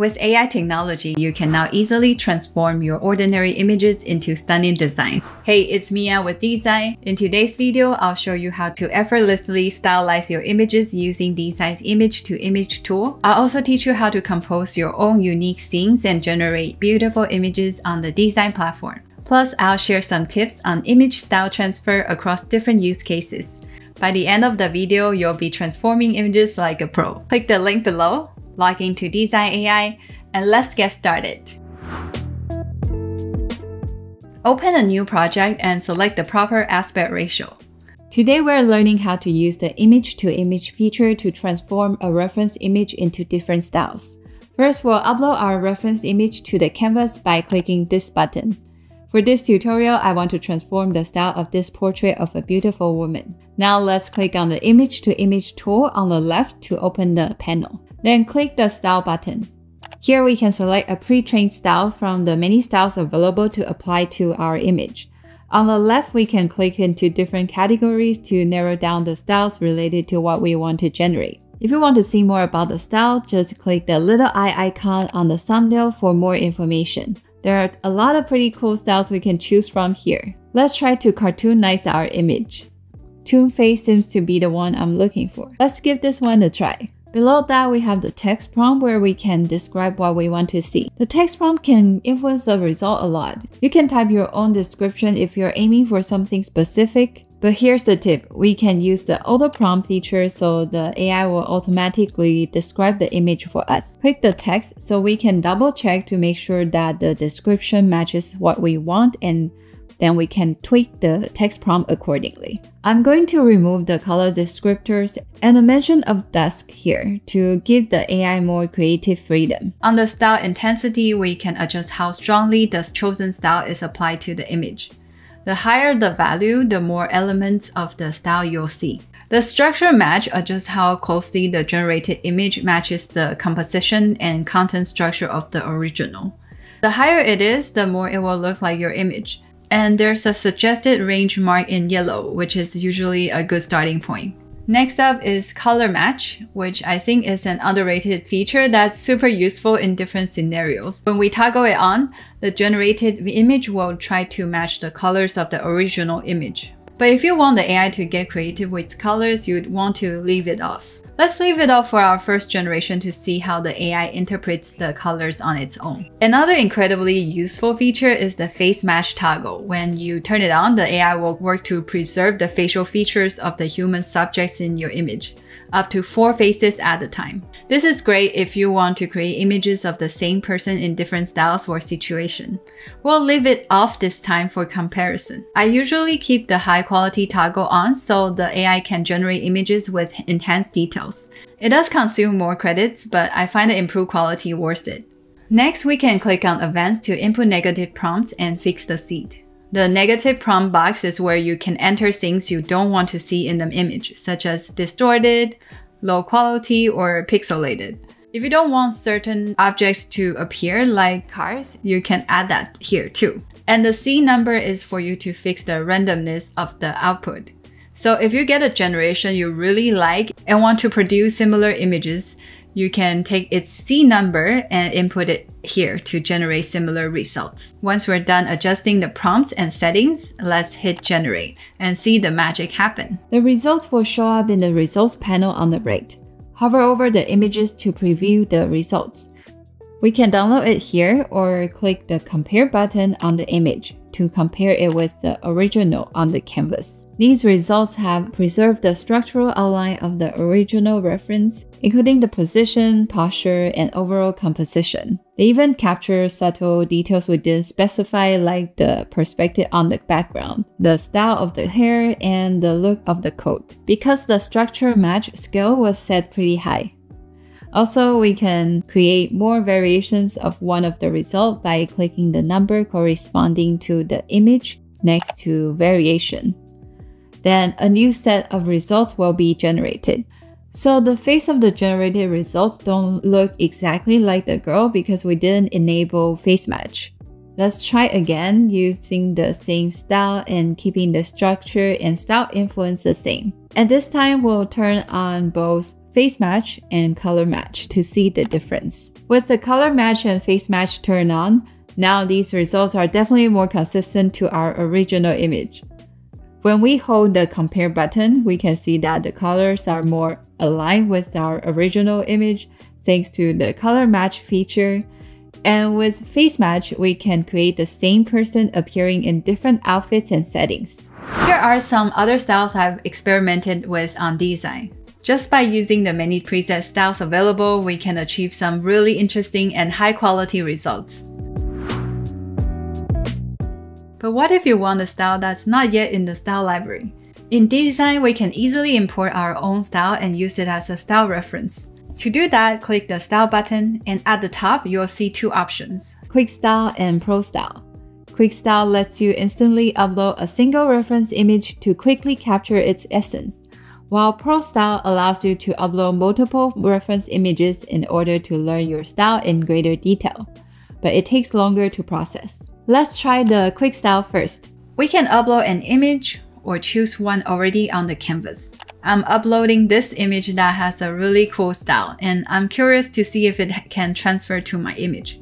With AI technology, you can now easily transform your ordinary images into stunning designs. Hey, it's Mia with Dzine. In today's video, I'll show you how to effortlessly stylize your images using Dzine's image-to-image -image tool. I'll also teach you how to compose your own unique scenes and generate beautiful images on the Dzine platform. Plus, I'll share some tips on image style transfer across different use cases. By the end of the video, you'll be transforming images like a pro. Click the link below log into Dzine AI, and let's get started. Open a new project and select the proper aspect ratio. Today we're learning how to use the image-to-image -image feature to transform a reference image into different styles. First, we'll upload our reference image to the canvas by clicking this button. For this tutorial, I want to transform the style of this portrait of a beautiful woman. Now let's click on the image-to-image -image tool on the left to open the panel. Then click the Style button. Here we can select a pre-trained style from the many styles available to apply to our image. On the left, we can click into different categories to narrow down the styles related to what we want to generate. If you want to see more about the style, just click the little eye icon on the thumbnail for more information. There are a lot of pretty cool styles we can choose from here. Let's try to cartoonize our image. Toon face seems to be the one I'm looking for. Let's give this one a try. Below that, we have the text prompt where we can describe what we want to see. The text prompt can influence the result a lot. You can type your own description if you're aiming for something specific. But here's the tip. We can use the auto prompt feature so the AI will automatically describe the image for us. Click the text so we can double check to make sure that the description matches what we want and then we can tweak the text prompt accordingly. I'm going to remove the color descriptors and the mention of dusk here to give the AI more creative freedom. On the style intensity, we can adjust how strongly the chosen style is applied to the image. The higher the value, the more elements of the style you'll see. The structure match adjusts how closely the generated image matches the composition and content structure of the original. The higher it is, the more it will look like your image and there's a suggested range mark in yellow, which is usually a good starting point. Next up is color match, which I think is an underrated feature that's super useful in different scenarios. When we toggle it on, the generated image will try to match the colors of the original image. But if you want the AI to get creative with colors, you'd want to leave it off. Let's leave it off for our first generation to see how the AI interprets the colors on its own. Another incredibly useful feature is the face match toggle. When you turn it on, the AI will work to preserve the facial features of the human subjects in your image up to four faces at a time. This is great if you want to create images of the same person in different styles or situation. We'll leave it off this time for comparison. I usually keep the high quality toggle on so the AI can generate images with enhanced details. It does consume more credits, but I find the improved quality worth it. Next, we can click on Advanced to input negative prompts and fix the seed. The negative prompt box is where you can enter things you don't want to see in the image, such as distorted, low quality, or pixelated. If you don't want certain objects to appear like cars, you can add that here too. And the seed number is for you to fix the randomness of the output. So if you get a generation you really like and want to produce similar images, you can take its C number and input it here to generate similar results. Once we're done adjusting the prompts and settings, let's hit generate and see the magic happen. The results will show up in the results panel on the right. Hover over the images to preview the results. We can download it here or click the compare button on the image to compare it with the original on the canvas. These results have preserved the structural outline of the original reference, including the position, posture, and overall composition. They even capture subtle details we didn't specify like the perspective on the background, the style of the hair, and the look of the coat. Because the structure match scale was set pretty high, also, we can create more variations of one of the result by clicking the number corresponding to the image next to variation. Then a new set of results will be generated. So the face of the generated results don't look exactly like the girl because we didn't enable face match. Let's try again using the same style and keeping the structure and style influence the same. And this time we'll turn on both face match, and color match to see the difference. With the color match and face match turned on, now these results are definitely more consistent to our original image. When we hold the compare button, we can see that the colors are more aligned with our original image thanks to the color match feature. And with face match, we can create the same person appearing in different outfits and settings. Here are some other styles I've experimented with on Dzine. Just by using the many preset styles available, we can achieve some really interesting and high quality results. But what if you want a style that's not yet in the style library? In Dzine, we can easily import our own style and use it as a style reference. To do that, click the Style button, and at the top, you'll see two options, Quick Style and Pro Style. Quick Style lets you instantly upload a single reference image to quickly capture its essence, while Pro Style allows you to upload multiple reference images in order to learn your style in greater detail but it takes longer to process. Let's try the quick style first. We can upload an image or choose one already on the canvas. I'm uploading this image that has a really cool style and I'm curious to see if it can transfer to my image.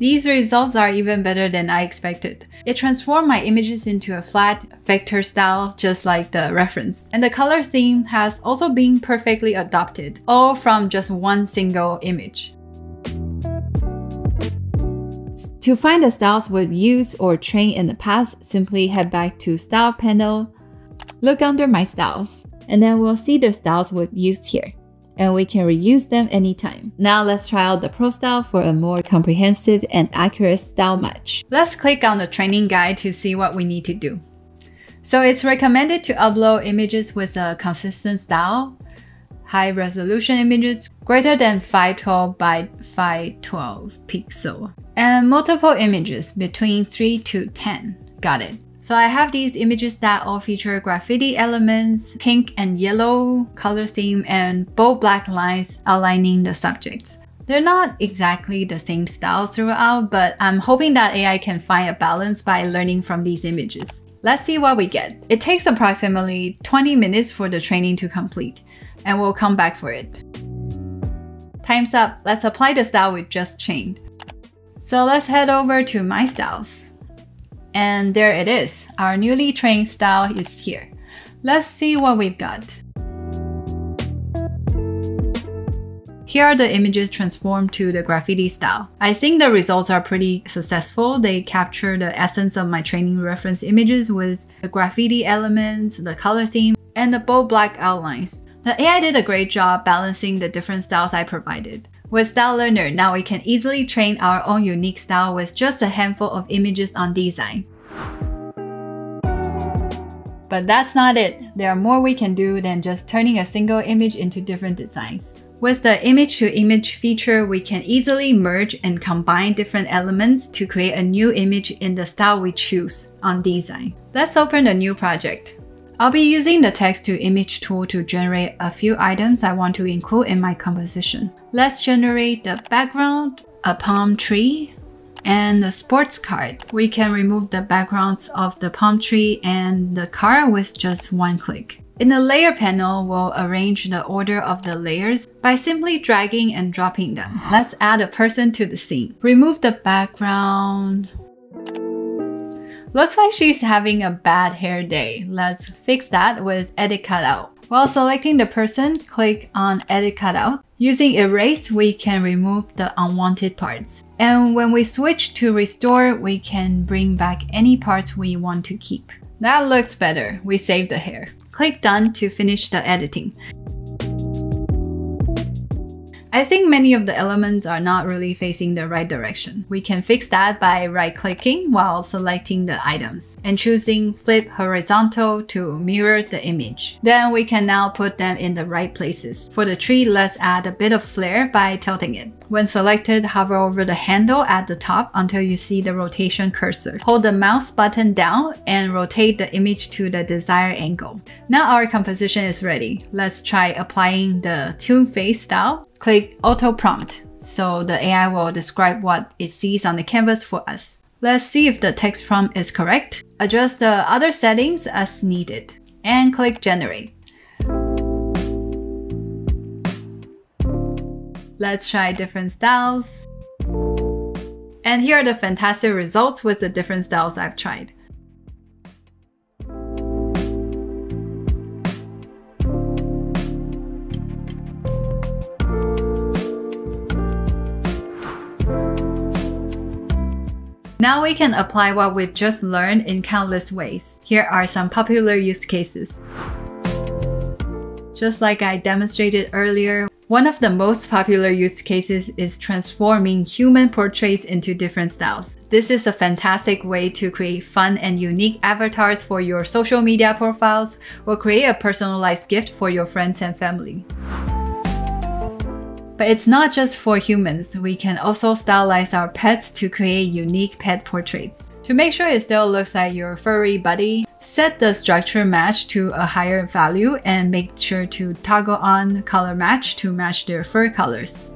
These results are even better than I expected. It transformed my images into a flat vector style just like the reference. And the color theme has also been perfectly adopted, all from just one single image. To find the styles we've used or trained in the past, simply head back to Style panel, look under My Styles, and then we'll see the styles we've used here and we can reuse them anytime. Now let's try out the Pro Style for a more comprehensive and accurate style match. Let's click on the training guide to see what we need to do. So it's recommended to upload images with a consistent style, high resolution images greater than 512 by 512 pixel, and multiple images between 3 to 10. Got it. So I have these images that all feature graffiti elements, pink and yellow color theme, and bold black lines outlining the subjects. They're not exactly the same style throughout, but I'm hoping that AI can find a balance by learning from these images. Let's see what we get. It takes approximately 20 minutes for the training to complete, and we'll come back for it. Time's up, let's apply the style we just trained. So let's head over to My Styles. And there it is. Our newly trained style is here. Let's see what we've got. Here are the images transformed to the graffiti style. I think the results are pretty successful. They capture the essence of my training reference images with the graffiti elements, the color theme, and the bold black outlines. The AI did a great job balancing the different styles I provided. With Style Learner, now we can easily train our own unique style with just a handful of images on Dzine. But that's not it. There are more we can do than just turning a single image into different designs. With the image to image feature, we can easily merge and combine different elements to create a new image in the style we choose on Dzine. Let's open a new project. I'll be using the text to image tool to generate a few items I want to include in my composition. Let's generate the background, a palm tree, and the sports card. We can remove the backgrounds of the palm tree and the car with just one click. In the layer panel, we'll arrange the order of the layers by simply dragging and dropping them. Let's add a person to the scene. Remove the background, Looks like she's having a bad hair day. Let's fix that with Edit Cutout. While selecting the person, click on Edit Cutout. Using Erase, we can remove the unwanted parts. And when we switch to Restore, we can bring back any parts we want to keep. That looks better. We saved the hair. Click Done to finish the editing. I think many of the elements are not really facing the right direction. We can fix that by right-clicking while selecting the items and choosing Flip Horizontal to mirror the image. Then we can now put them in the right places. For the tree, let's add a bit of flair by tilting it. When selected, hover over the handle at the top until you see the rotation cursor. Hold the mouse button down and rotate the image to the desired angle. Now our composition is ready. Let's try applying the toon face style click Auto Prompt so the AI will describe what it sees on the canvas for us. Let's see if the text prompt is correct. Adjust the other settings as needed and click generate. Let's try different styles. And here are the fantastic results with the different styles I've tried. Now we can apply what we've just learned in countless ways. Here are some popular use cases. Just like I demonstrated earlier, one of the most popular use cases is transforming human portraits into different styles. This is a fantastic way to create fun and unique avatars for your social media profiles or create a personalized gift for your friends and family. But it's not just for humans, we can also stylize our pets to create unique pet portraits. To make sure it still looks like your furry buddy, set the structure match to a higher value and make sure to toggle on color match to match their fur colors.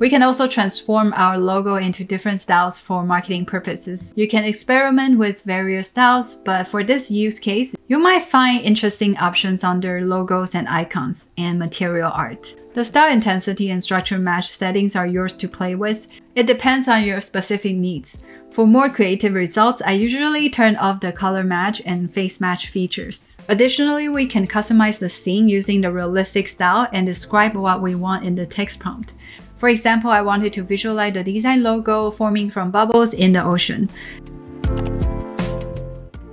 We can also transform our logo into different styles for marketing purposes. You can experiment with various styles, but for this use case, you might find interesting options under logos and icons and material art. The style intensity and structure match settings are yours to play with. It depends on your specific needs. For more creative results, I usually turn off the color match and face match features. Additionally, we can customize the scene using the realistic style and describe what we want in the text prompt. For example, I wanted to visualize the Dzine logo forming from bubbles in the ocean.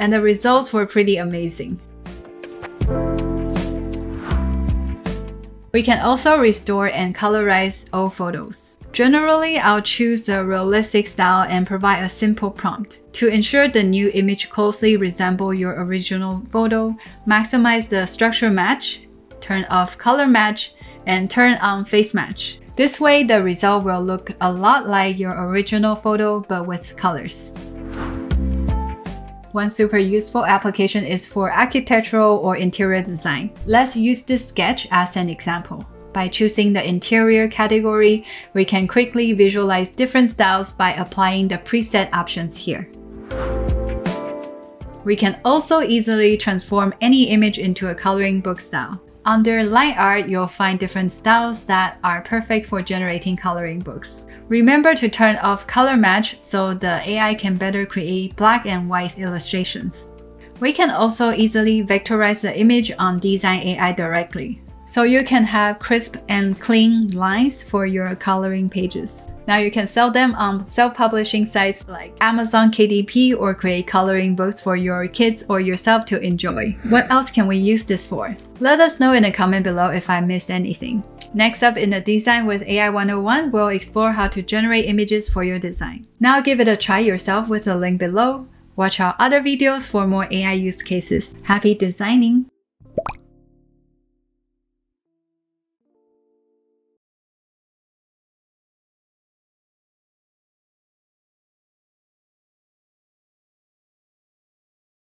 And the results were pretty amazing. We can also restore and colorize old photos. Generally, I'll choose a realistic style and provide a simple prompt. To ensure the new image closely resemble your original photo, maximize the structure match, turn off color match, and turn on face match. This way, the result will look a lot like your original photo but with colors. One super useful application is for architectural or interior design. Let's use this sketch as an example. By choosing the interior category, we can quickly visualize different styles by applying the preset options here. We can also easily transform any image into a coloring book style. Under line art, you'll find different styles that are perfect for generating coloring books. Remember to turn off color match so the AI can better create black and white illustrations. We can also easily vectorize the image on Dzine AI directly, so you can have crisp and clean lines for your coloring pages. Now you can sell them on self-publishing sites like Amazon KDP or create coloring books for your kids or yourself to enjoy. What else can we use this for? Let us know in the comment below if I missed anything. Next up in the Design with AI 101, we'll explore how to generate images for your design. Now give it a try yourself with the link below. Watch our other videos for more AI use cases. Happy designing!